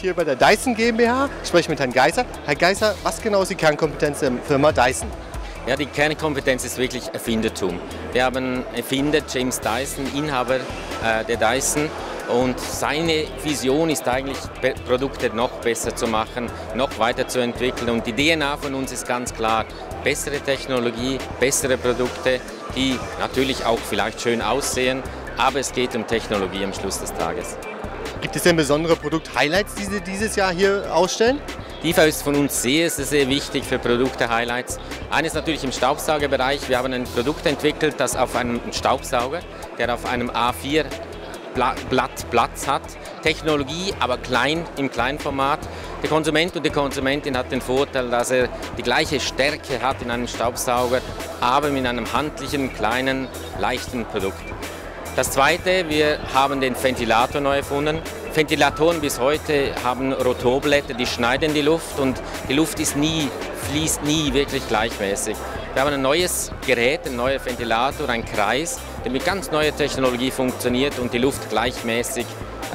hier bei der Dyson GmbH. Ich spreche mit Herrn Geiser. Herr Geiser, was genau ist die Kernkompetenz der Firma Dyson? Ja, die Kernkompetenz ist wirklich Erfindertum. Wir haben Erfinder James Dyson, Inhaber äh, der Dyson. Und seine Vision ist eigentlich, Produkte noch besser zu machen, noch weiterzuentwickeln. Und die DNA von uns ist ganz klar, bessere Technologie, bessere Produkte, die natürlich auch vielleicht schön aussehen, aber es geht um Technologie am Schluss des Tages. Gibt es denn besondere Produkt-Highlights, die Sie dieses Jahr hier ausstellen? Die ist von uns sehr, sehr, sehr wichtig für Produkte-Highlights. Eines natürlich im Staubsaugerbereich. Wir haben ein Produkt entwickelt, das auf einem Staubsauger, der auf einem A4 Blatt Platz hat. Technologie, aber klein, im Kleinformat. Der Konsument und die Konsumentin hat den Vorteil, dass er die gleiche Stärke hat in einem Staubsauger, aber mit einem handlichen, kleinen, leichten Produkt. Das zweite, wir haben den Ventilator neu erfunden. Ventilatoren bis heute haben Rotorblätter, die schneiden die Luft und die Luft ist nie, fließt nie wirklich gleichmäßig. Wir haben ein neues Gerät, ein neuer Ventilator, ein Kreis, der mit ganz neuer Technologie funktioniert und die Luft gleichmäßig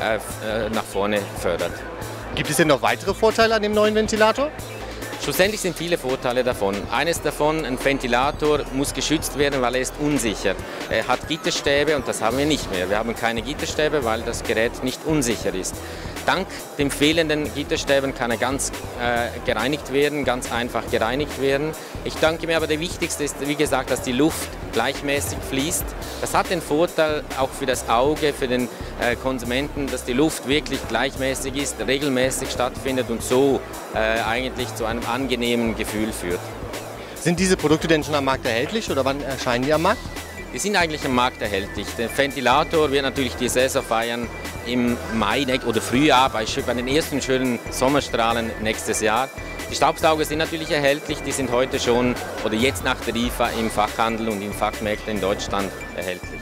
äh, äh nach vorne fördert. Gibt es denn noch weitere Vorteile an dem neuen Ventilator? Schlussendlich sind viele Vorteile davon. Eines davon, ein Ventilator muss geschützt werden, weil er ist unsicher. Er hat Gitterstäbe und das haben wir nicht mehr. Wir haben keine Gitterstäbe, weil das Gerät nicht unsicher ist. Dank den fehlenden Gitterstäben kann er ganz äh, gereinigt werden, ganz einfach gereinigt werden. Ich danke mir aber, der wichtigste ist, wie gesagt, dass die Luft gleichmäßig fließt. Das hat den Vorteil auch für das Auge, für den äh, Konsumenten, dass die Luft wirklich gleichmäßig ist, regelmäßig stattfindet und so äh, eigentlich zu einem angenehmen Gefühl führt. Sind diese Produkte denn schon am Markt erhältlich oder wann erscheinen die am Markt? Die sind eigentlich am Markt erhältlich. Der Ventilator wird natürlich die Saison feiern im Mai oder Frühjahr bei, bei den ersten schönen Sommerstrahlen nächstes Jahr. Die Staubsauger sind natürlich erhältlich, die sind heute schon oder jetzt nach der IFA im Fachhandel und in Fachmärkten in Deutschland erhältlich.